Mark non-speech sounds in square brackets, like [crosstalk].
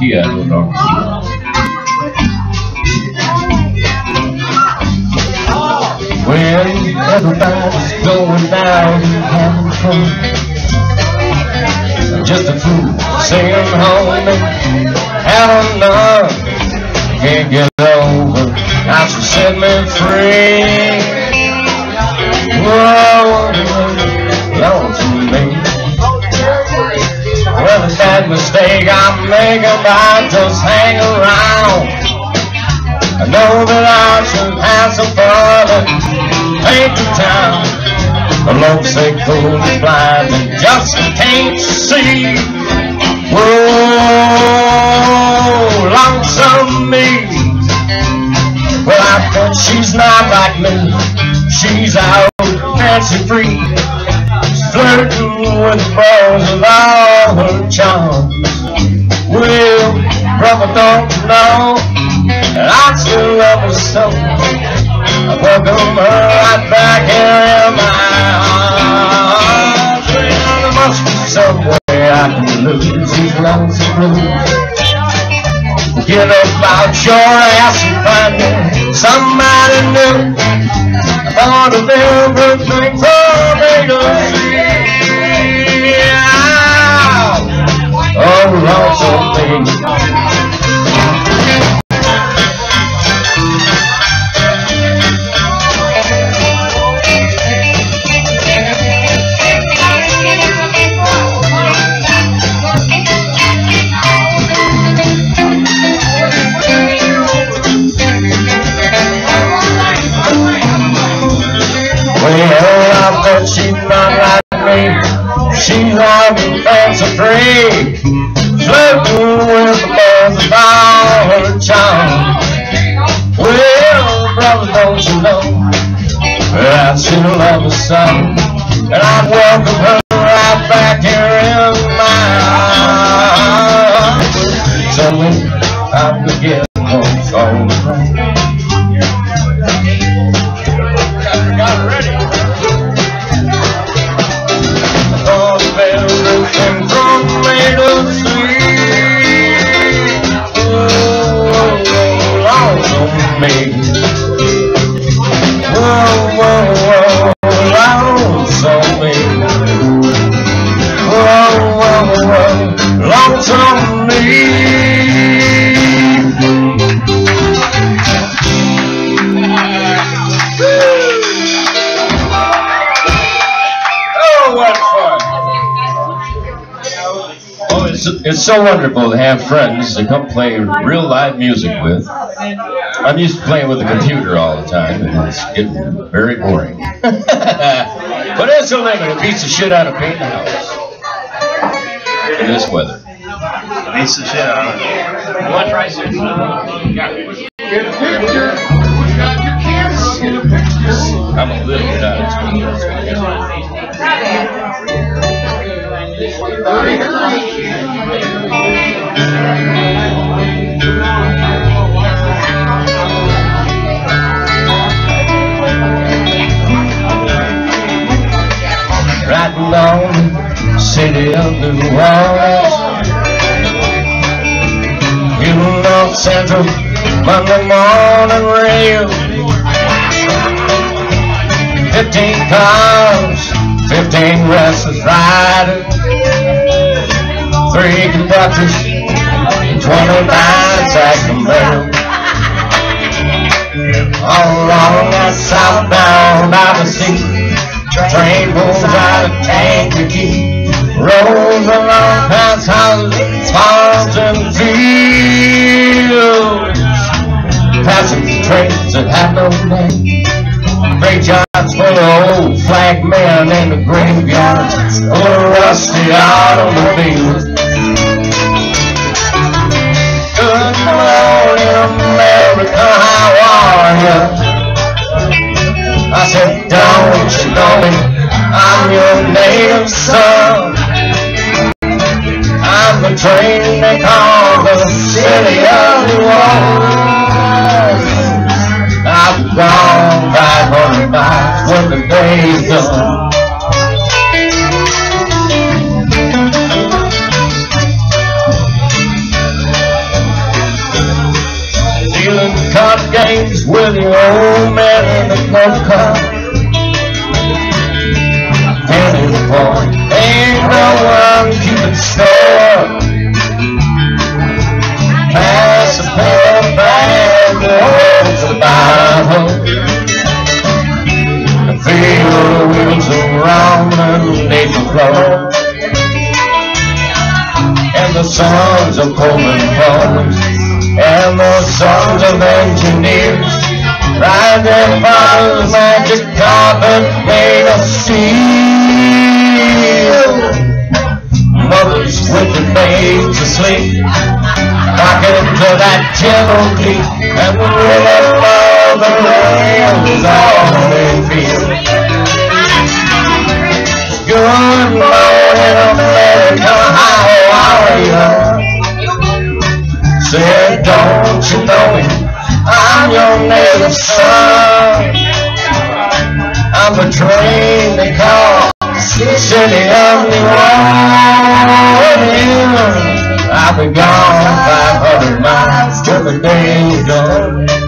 Då. When everybody's going down and having fun I'm just a fool singing home and having none Can't get over how she set me free mistake I make about just hang around I know that I should have some fun and paint the town. A lovesick fool is blind and just can't see. Whoa, lonesome me. Well, I bet she's not like me. She's out fancy free. Flirting with boys with all her charms. Well, brother, don't know? I still love her so. I welcome her right back here in my arms. There must be some way I can lose these lonesome blues. Forget about your ass and find me somebody new. I thought of everything bet she's not like me. She's on fancy free. Boys of all her charm. Well, brother, don't you know that I still love her so? And I'd welcome her right back here in my arms. Tell me how to get Oh, it's, it's so wonderful to have friends to come play real live music with. I'm used to playing with the computer all the time, and it's getting very boring. [laughs] but it's a limit. It beats the shit out of painting a house in this weather. Beats the shit out of it. What price is I'm a little bit out of tune. Central Monday morning rail. Fifteen cars, fifteen restless riders, three conductors, and twenty-nine Saxon bells. All along that southbound by the sea, train pulls out of Kankakee, rolls Graveyards full of old flag men and the graveyards full of rusty automobiles. Good morning, America, how are you? I said, don't you know me? I'm your native son. In the golf cart. Anymore, ain't no one keeping score. Pass pail back, the to the Bible. And feel the wheels around underneath the floor. And the songs of Coleman Falls and the sons of engineers ride their father's magic carpet made of steel. Mothers with their babes asleep, rocking to that gentle beat, and the rhythm of the rail is all they feel. Good morning, America, how are you? Said, don't you know me? I'm your native son. I'm a dream they call City of New Orleans. I've been gone 500 miles till the day